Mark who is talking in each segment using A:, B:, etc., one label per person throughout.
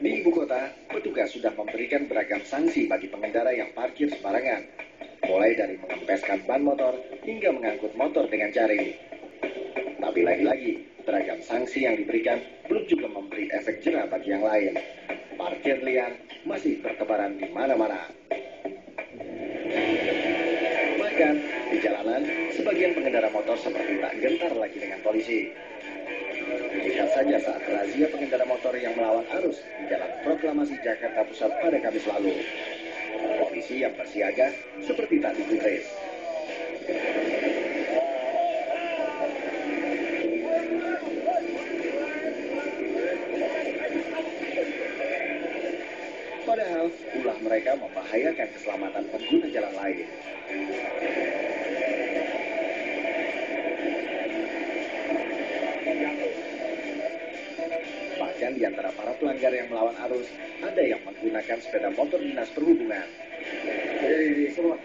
A: Di ibu kota, petugas sudah memberikan beragam sanksi bagi pengendara yang parkir sembarangan. Mulai dari mengempeskan ban motor hingga mengangkut motor dengan jari. Tapi lagi-lagi, beragam sanksi yang diberikan belum juga memberi efek jerah bagi yang lain. Parkir liar masih bertebaran di mana-mana. Bahkan, di jalanan, sebagian pengendara motor seperti tak gentar lagi dengan polisi. Saja saat razia pengendara motor yang melawan arus di Jalan Proklamasi Jakarta Pusat pada Kamis lalu. Polisi yang bersiaga seperti tak digubris. Padahal ulah mereka membahayakan keselamatan pengguna jalan lain. Di antara para pelanggar yang melawan arus, ada yang menggunakan sepeda motor dinas perhubungan.
B: Jadi Pak.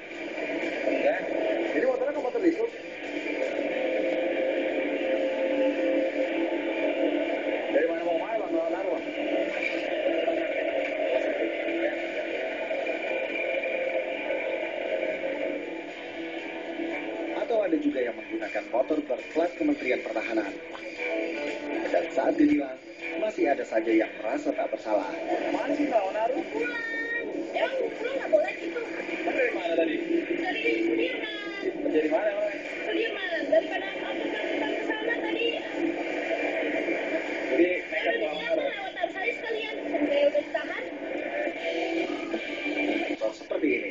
B: Ya. Jadi motornya motor diesel. Dari mana mau main Bang? Taruh, Bang.
A: Atau ada juga yang menggunakan motor berplat Kementerian Pertahanan. Dan saat ditilang, masih ada saja yang merasa tak bersalah.